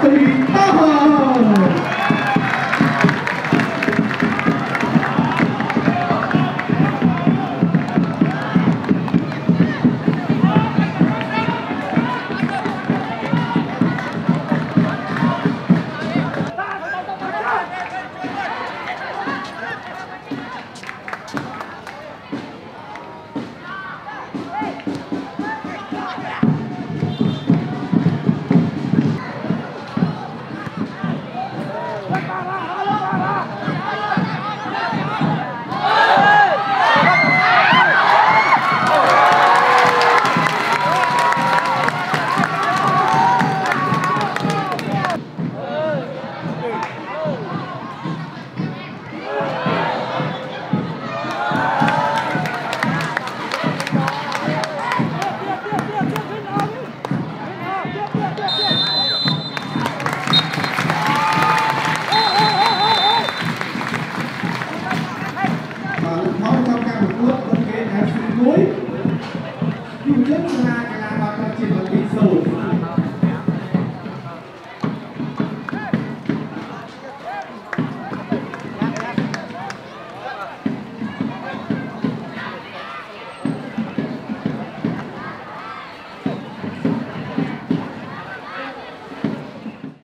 菲利。